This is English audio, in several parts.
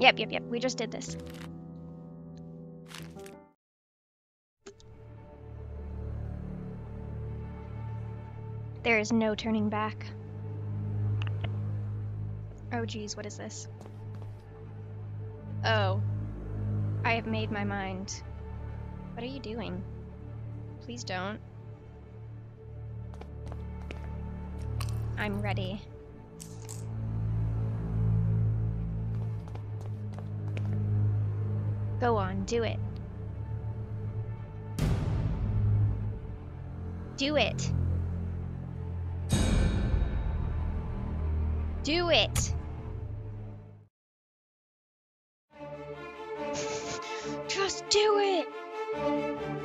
Yep, yep, yep. We just did this. There is no turning back. Oh geez, what is this? Oh. I have made my mind. What are you doing? Please don't. I'm ready. Go on, do it. Do it. Do it. Just do it.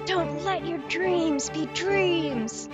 Don't let your dreams be dreams.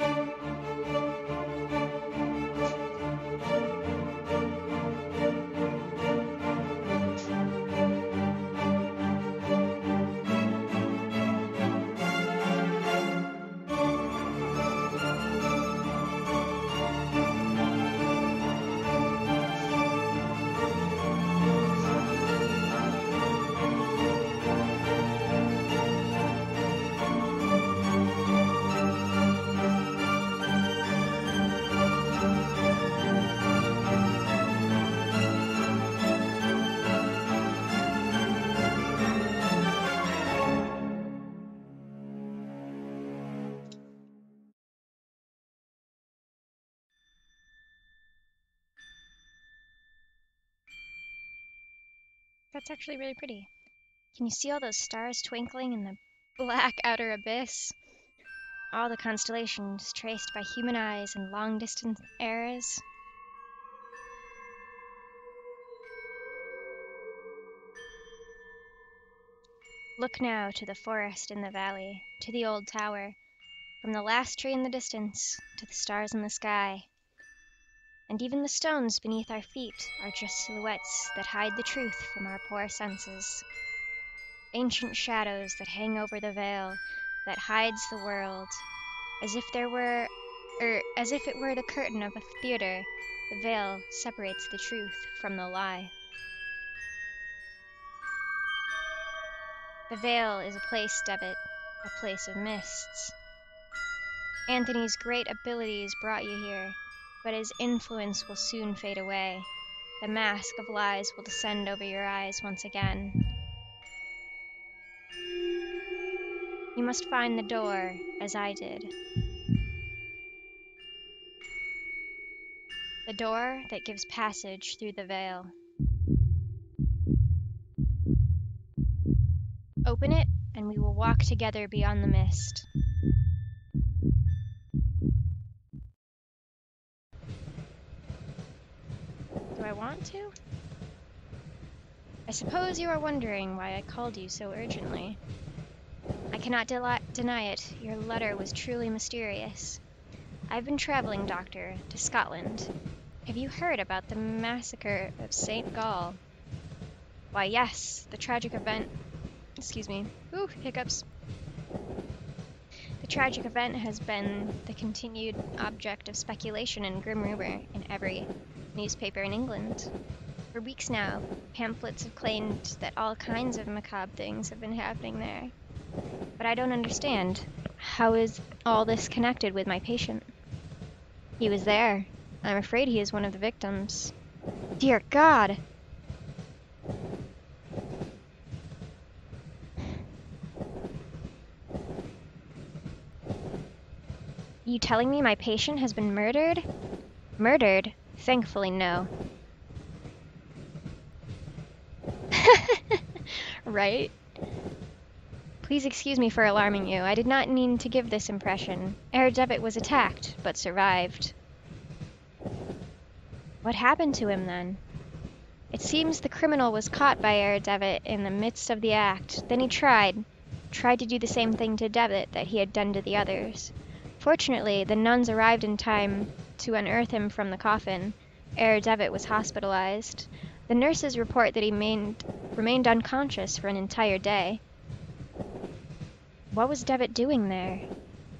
That's actually really pretty. Can you see all those stars twinkling in the black outer abyss? All the constellations traced by human eyes in long distance eras. Look now to the forest in the valley, to the old tower, from the last tree in the distance to the stars in the sky. And even the stones beneath our feet are just silhouettes that hide the truth from our poor senses. Ancient shadows that hang over the veil that hides the world, as if there were, er, as if it were the curtain of a theater. The veil separates the truth from the lie. The veil is a place, Devitt, a place of mists. Anthony's great abilities brought you here, but his influence will soon fade away. The mask of lies will descend over your eyes once again. You must find the door, as I did. The door that gives passage through the veil. Open it, and we will walk together beyond the mist. I want to? I suppose you are wondering why I called you so urgently. I cannot deli- deny it, your letter was truly mysterious. I've been traveling, Doctor, to Scotland. Have you heard about the massacre of St. Gall? Why, yes, the tragic event. Excuse me. Ooh, hiccups. The tragic event has been the continued object of speculation and grim rumor in every newspaper in England. For weeks now, pamphlets have claimed that all kinds of macabre things have been happening there. But I don't understand. How is all this connected with my patient? He was there. I'm afraid he is one of the victims. Dear God! You telling me my patient has been murdered? Murdered? Thankfully, no. right? Please excuse me for alarming you. I did not mean to give this impression. Herr Devitt was attacked, but survived. What happened to him then? It seems the criminal was caught by Herr Devitt in the midst of the act. Then he tried, tried to do the same thing to Devitt that he had done to the others. Fortunately, the nuns arrived in time to unearth him from the coffin. Herr Devitt was hospitalized. The nurses report that he remained, remained unconscious for an entire day. What was Devitt doing there?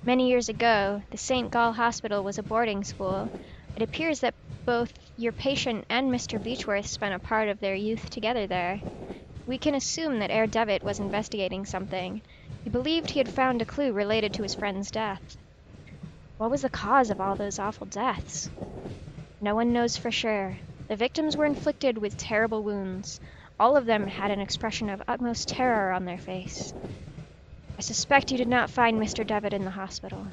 Many years ago, the St. Gall Hospital was a boarding school. It appears that both your patient and Mr. Beechworth spent a part of their youth together there. We can assume that Herr Devitt was investigating something. He believed he had found a clue related to his friend's death. What was the cause of all those awful deaths? No one knows for sure. The victims were inflicted with terrible wounds. All of them had an expression of utmost terror on their face. I suspect you did not find Mr. Devitt in the hospital.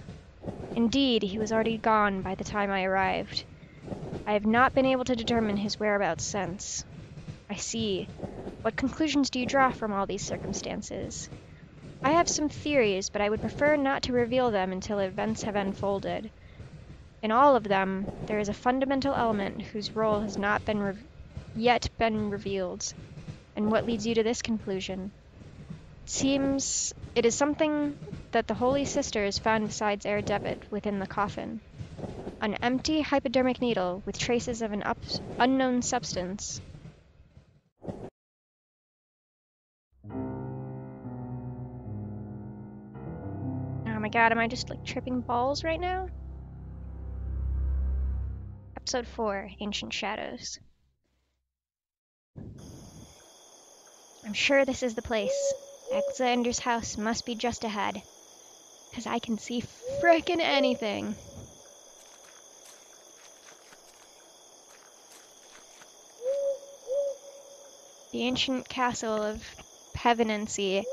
Indeed, he was already gone by the time I arrived. I have not been able to determine his whereabouts since. I see. What conclusions do you draw from all these circumstances? I have some theories, but I would prefer not to reveal them until events have unfolded. In all of them, there is a fundamental element whose role has not been yet been revealed. And what leads you to this conclusion? It seems it is something that the Holy Sisters found besides Herr Devitt within the coffin. An empty hypodermic needle with traces of an unknown substance. My god, am I just like tripping balls right now? Episode 4 Ancient Shadows. I'm sure this is the place. Alexander's house must be just ahead. Because I can see frickin' anything. The ancient castle of Pevenancy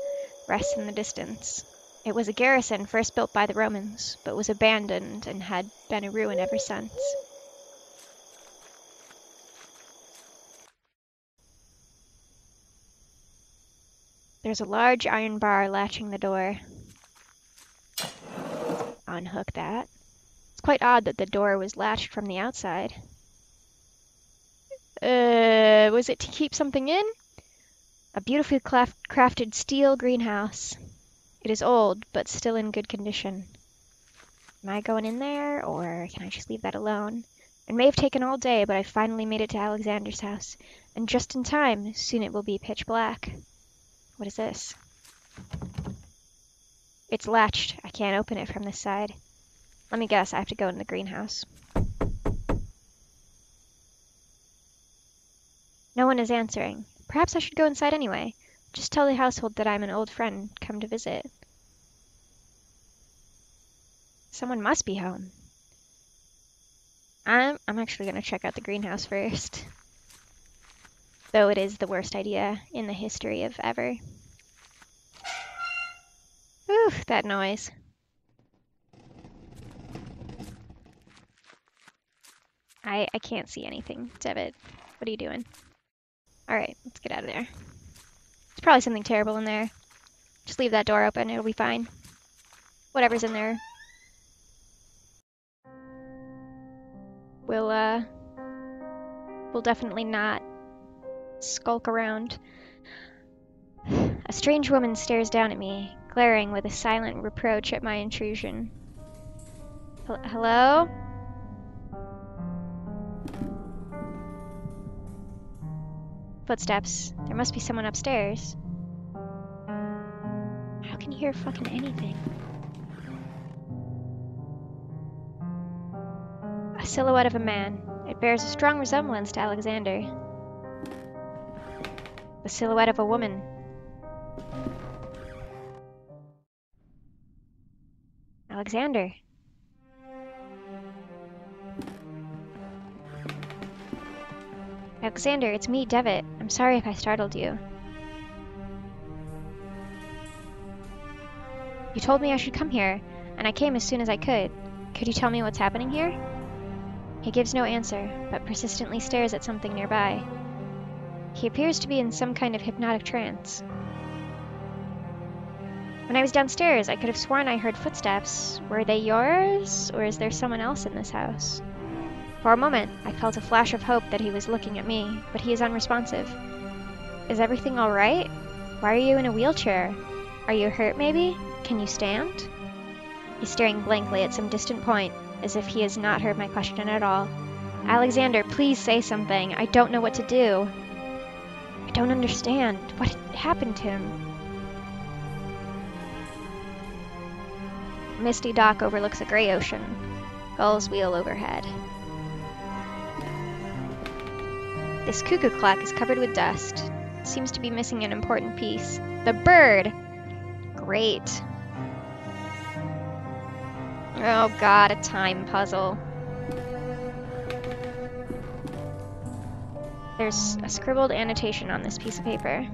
rests in the distance. It was a garrison first built by the Romans, but was abandoned and had been a ruin ever since. There's a large iron bar latching the door. Unhook that. It's quite odd that the door was latched from the outside. Uh, was it to keep something in? A beautifully craft- crafted steel greenhouse. It is old, but still in good condition. Am I going in there, or can I just leave that alone? It may have taken all day, but I finally made it to Alexander's house, and just in time. Soon it will be pitch black. What is this? It's latched. I can't open it from this side. Let me guess, I have to go in the greenhouse. No one is answering. Perhaps I should go inside anyway. Just tell the household that I'm an old friend come to visit. Someone must be home. I'm I'm actually gonna check out the greenhouse first. Though it is the worst idea in the history of ever. Ooh, that noise. I I can't see anything. Devitt, what are you doing? Alright, let's get out of there. There's probably something terrible in there. Just leave that door open, it'll be fine. Whatever's in there. We'll, uh... We'll definitely not skulk around. A strange woman stares down at me, glaring with a silent reproach at my intrusion. Hel- Hello? Footsteps. There must be someone upstairs. How can you hear fucking anything? A silhouette of a man. It bears a strong resemblance to Alexander. The silhouette of a woman. Alexander. Alexander, it's me, Devitt. I'm sorry if I startled you. You told me I should come here, and I came as soon as I could. Could you tell me what's happening here? He gives no answer, but persistently stares at something nearby. He appears to be in some kind of hypnotic trance. When I was downstairs, I could have sworn I heard footsteps. Were they yours, or is there someone else in this house? For a moment, I felt a flash of hope that he was looking at me, but he is unresponsive. Is everything all right? Why are you in a wheelchair? Are you hurt, maybe? Can you stand? He's staring blankly at some distant point, as if he has not heard my question at all. Alexander, please say something. I don't know what to do. I don't understand. What happened to him? Misty dock overlooks a gray ocean. Gulls wheel overhead. This cuckoo clock is covered with dust. seems to be missing an important piece. The bird! Great. Oh god, a time puzzle. There's a scribbled annotation on this piece of paper.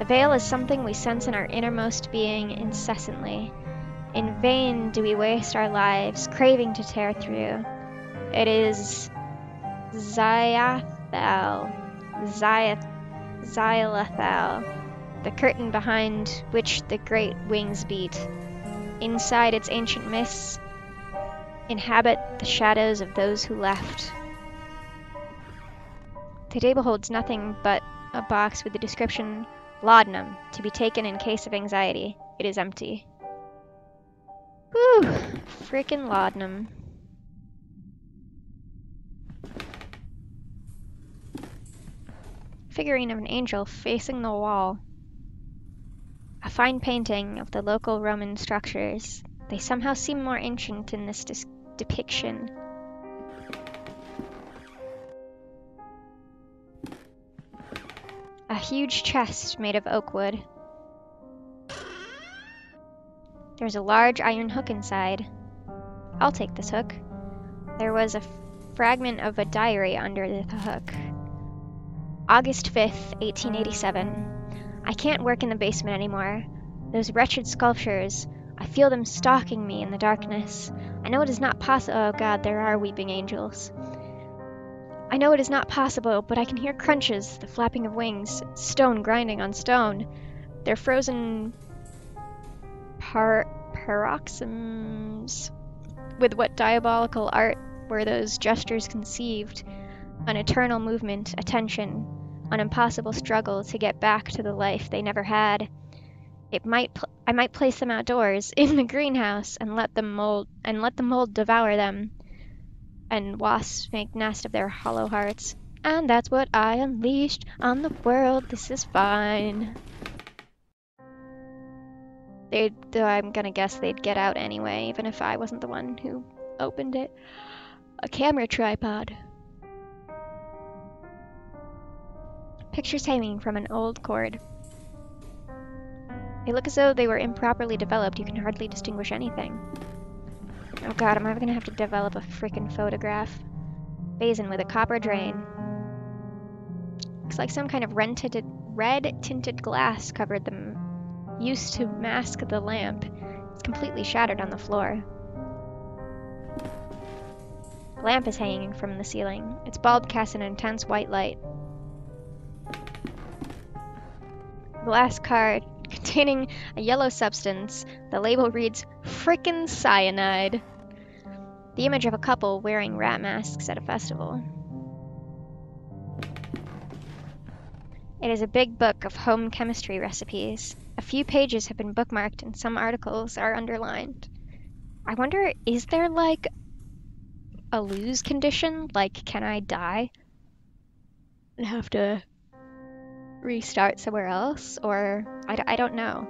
The veil is something we sense in our innermost being incessantly. In vain do we waste our lives craving to tear through. It is Ziathal, Ziath, Zialathal, the curtain behind which the great wings beat. Inside its ancient mists inhabit the shadows of those who left. The table holds nothing but a box with the description Laudanum, to be taken in case of anxiety. It is empty. Whew, freaking laudanum. Figurine of an angel facing the wall. A fine painting of the local Roman structures. They somehow seem more ancient in this depiction. A huge chest made of oak wood. There's a large iron hook inside. I'll take this hook. There was a fragment of a diary under the hook. August 5th, 1887. I can't work in the basement anymore. Those wretched sculptures, I feel them stalking me in the darkness. I know it is not possible. Oh god, there are weeping angels. I know it is not possible, but I can hear crunches, the flapping of wings, stone grinding on stone. Their frozen par- paroxysms. With what diabolical art were those gestures conceived? An eternal movement, attention, an impossible struggle to get back to the life they never had. It might pl- I might place them outdoors in the greenhouse and let them mold and let the mold devour them and wasps make nest of their hollow hearts. And that's what I unleashed on the world. This is fine. They, I'm gonna guess they'd get out anyway, even if I wasn't the one who opened it. A camera tripod. Pictures hanging from an old cord. They look as though they were improperly developed. You can hardly distinguish anything. Oh god, am I gonna have to develop a freaking photograph? Basin with a copper drain. Looks like some kind of red-tinted, red-tinted glass covered them, used to mask the lamp. It's completely shattered on the floor. The lamp is hanging from the ceiling. Its bulb casts an intense white light. Glass card containing a yellow substance. The label reads Frickin' Cyanide. The image of a couple wearing rat masks at a festival. It is a big book of home chemistry recipes. A few pages have been bookmarked and some articles are underlined. I wonder, is there like a lose condition? Like, can I die and have to restart somewhere else? Or, I d- I don't know.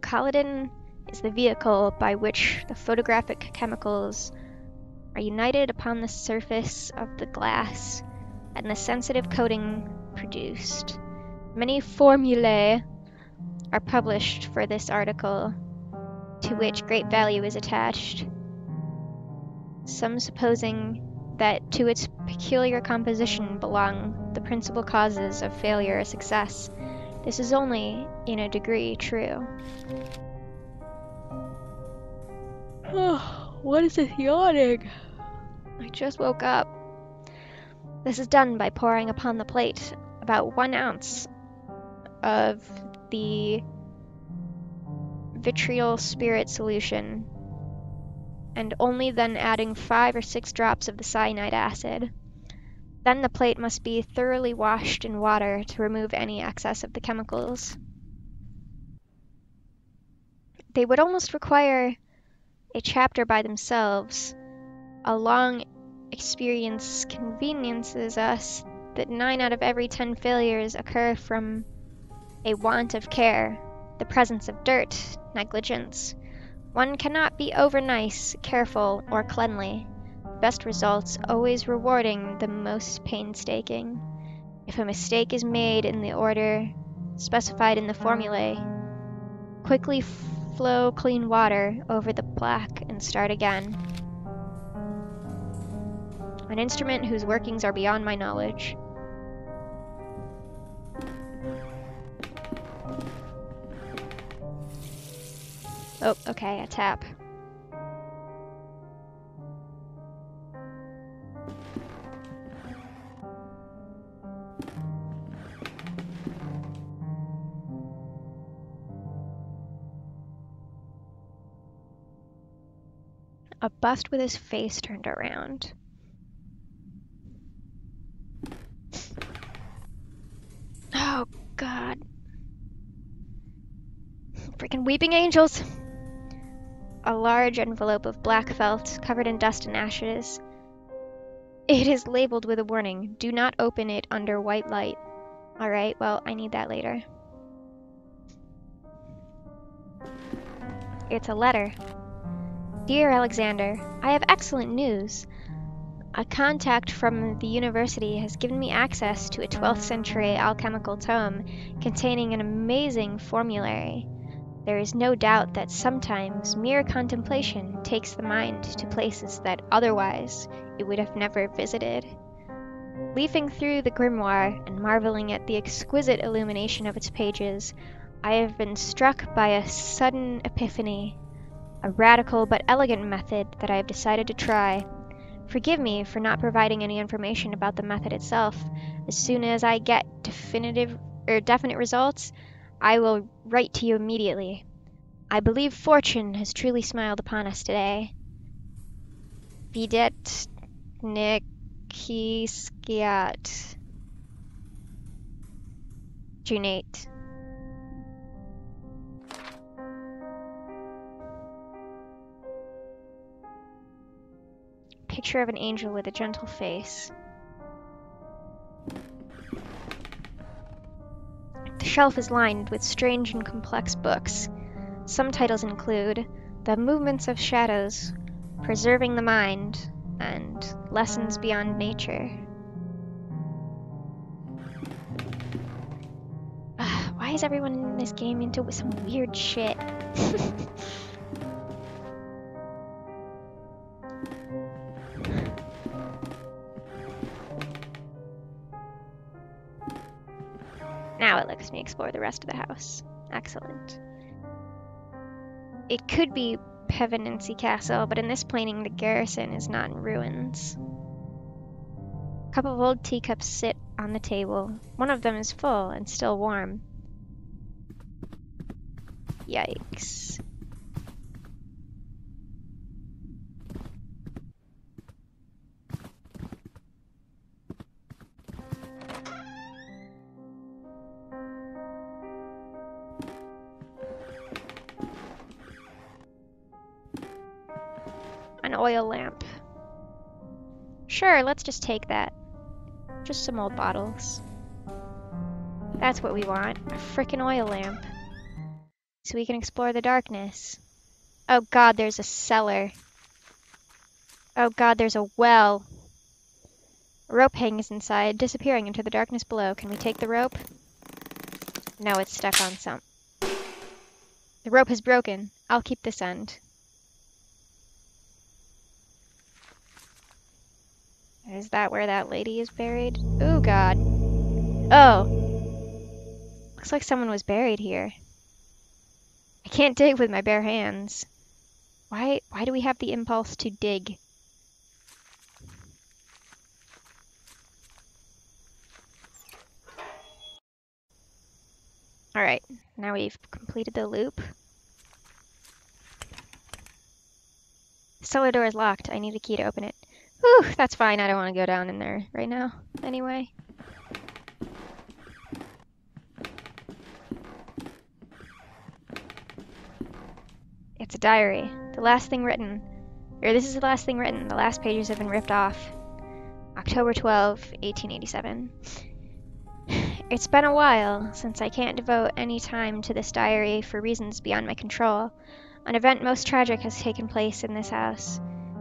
Collodion is the vehicle by which the photographic chemicals are united upon the surface of the glass and the sensitive coating produced. Many formulae are published for this article, to which great value is attached. Some supposing that to its peculiar composition belong the principal causes of failure or success. This is only, in a degree, true. Oh, what is this yawning? I just woke up. This is done by pouring upon the plate about one ounce of the vitriol spirit solution, and only then adding five or six drops of the cyanide acid. Then the plate must be thoroughly washed in water to remove any excess of the chemicals. They would almost require a chapter by themselves. A long experience conveniences us that nine out of every ten failures occur from a want of care, the presence of dirt, negligence. One cannot be over nice, careful, or cleanly. best results, always rewarding the most painstaking. If a mistake is made in the order specified in the formulae, quickly flow clean water over the plaque and start again. An instrument whose workings are beyond my knowledge. Oh, okay, a tap. A bust with his face turned around. Oh, God. Freaking weeping angels! A large envelope of black felt, covered in dust and ashes. It is labeled with a warning do not open it under white light. Alright, well, I need that later. It's a letter. Dear Alexander, I have excellent news. A contact from the university has given me access to a 12th century alchemical tome containing an amazing formulary. There is no doubt that sometimes mere contemplation takes the mind to places that otherwise it would have never visited. Leafing through the grimoire and marveling at the exquisite illumination of its pages, I have been struck by a sudden epiphany a radical but elegant method that I have decided to try. Forgive me for not providing any information about the method itself. As soon as I get definitive or definite results, I will write to you immediately. I believe fortune has truly smiled upon us today. Videt Nikiskiat. June 8. picture of an angel with a gentle face. Shelf is lined with strange and complex books. Some titles include The Movements of Shadows, Preserving the Mind, and Lessons Beyond Nature. Ugh, why is everyone in this game into some weird shit? Now it lets me explore the rest of the house. Excellent. It could be Pevenancy Castle, but in this planing the garrison is not in ruins. A couple of old teacups sit on the table. One of them is full and still warm. Yikes. An oil lamp. Sure, let's just take that. Just some old bottles. That's what we want. A frickin' oil lamp. So we can explore the darkness. Oh god, there's a cellar. Oh god, there's a well. Rope hangs inside, disappearing into the darkness below. Can we take the rope? No, it's stuck on some. The rope has broken. I'll keep this end. Is that where that lady is buried? Oh god. Oh. Looks like someone was buried here. I can't dig with my bare hands. Why why do we have the impulse to dig? Alright, now we've completed the loop. Cellar door is locked. I need a key to open it. Whew, that's fine. I don't want to go down in there right now. Anyway. It's a diary. The last thing written. Or this is the last thing written. The last pages have been ripped off. October 12, 1887. It's been a while since I can't devote any time to this diary for reasons beyond my control. An event most tragic has taken place in this house.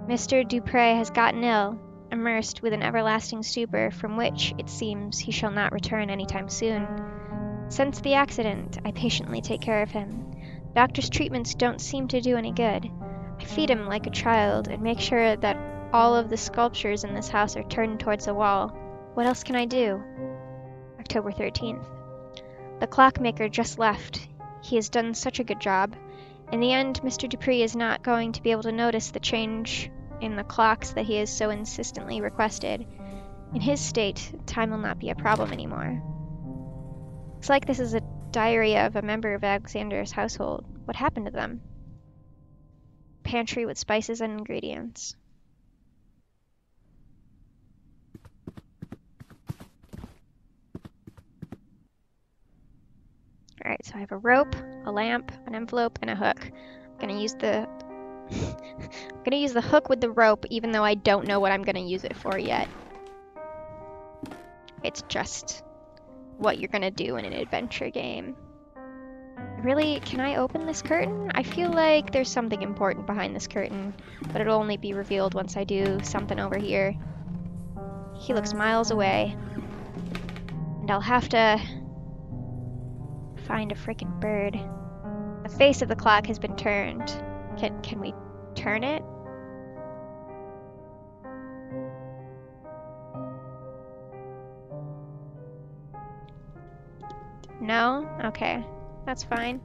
Mr. Dupre has gotten ill, immersed with an everlasting stupor from which, it seems, he shall not return any time soon. Since the accident, I patiently take care of him. Doctor's treatments don't seem to do any good. I feed him like a child and make sure that all of the sculptures in this house are turned towards the wall. What else can I do? October 13th. The clockmaker just left. He has done such a good job. In the end, Mr. Dupre is not going to be able to notice the change in the clocks that he has so insistently requested. In his state, time will not be a problem anymore. It's like this is a diary of a member of Alexander's household. What happened to them? Pantry with spices and ingredients. Alright, so I have a rope, a lamp, an envelope, and a hook. I'm gonna use the I'm gonna use the hook with the rope even though I don't know what I'm gonna use it for yet. It's just what you're gonna do in an adventure game. Really, can I open this curtain? I feel like there's something important behind this curtain, but it'll only be revealed once I do something over here. He looks miles away. And I'll have to find a freaking bird. The face of the clock has been turned. Can can we turn it? No? Okay. That's fine.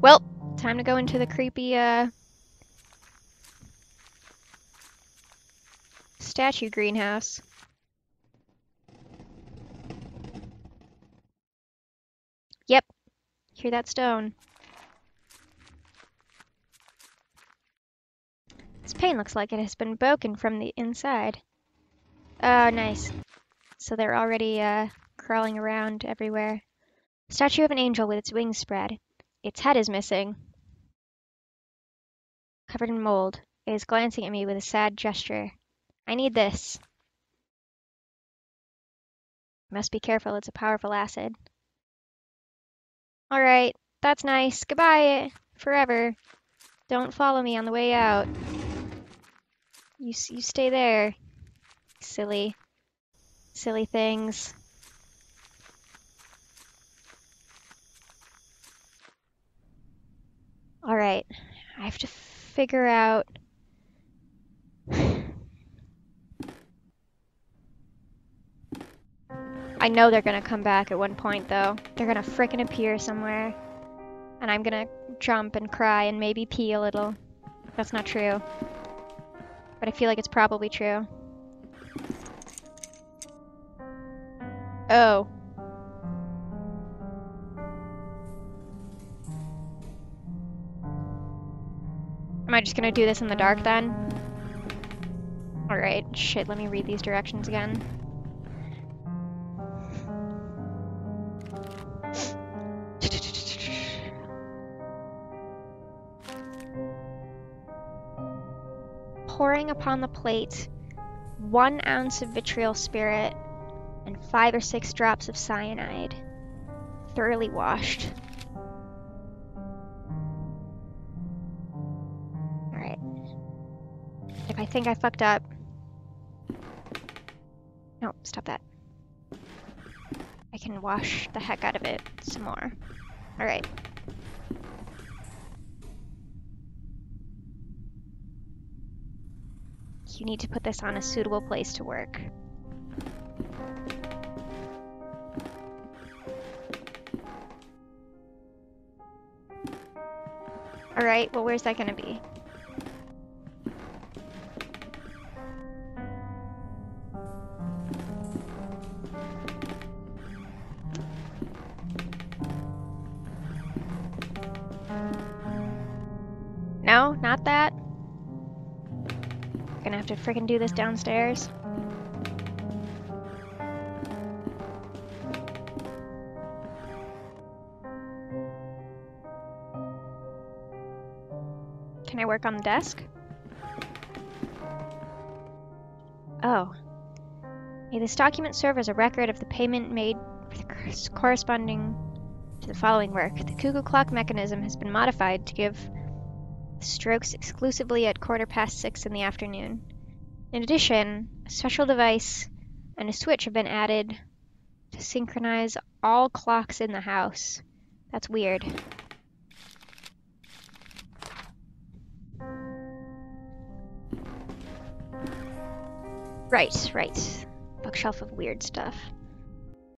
Well, time to go into the creepy, uh... Statue greenhouse. Hear that stone. This pane looks like it has been broken from the inside. Oh, nice. So they're already uh, crawling around everywhere. Statue of an angel with its wings spread. Its head is missing. Covered in mold. It is glancing at me with a sad gesture. I need this. Must be careful, it's a powerful acid. Alright, that's nice. Goodbye, forever. Don't follow me on the way out. You, you stay there. Silly, silly things. Alright, I have to figure out... I know they're gonna come back at one point, though. They're gonna frickin' appear somewhere. And I'm gonna jump and cry and maybe pee a little. That's not true. But I feel like it's probably true. Oh. Am I just gonna do this in the dark then? Alright, shit, let me read these directions again. Upon the plate one ounce of vitriol spirit and five or six drops of cyanide, thoroughly washed. Alright. If I think I fucked up... No, stop that. I can wash the heck out of it some more. Alright. You need to put this on a suitable place to work. Alright, well where's that gonna be? To freaking do this downstairs. Can I work on the desk? Oh. May this document serve as a record of the payment made corresponding to the following work. The cuckoo clock mechanism has been modified to give strokes exclusively at quarter past six in the afternoon. In addition, a special device and a switch have been added to synchronize all clocks in the house. That's weird. Right, right. Bookshelf of weird stuff.